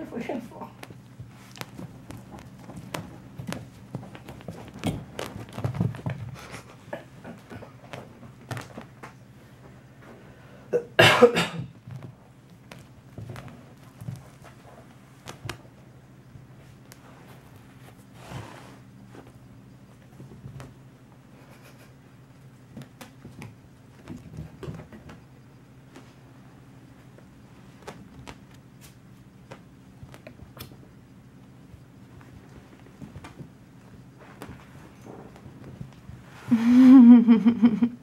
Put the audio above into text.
stuff we not for. Mm-hmm.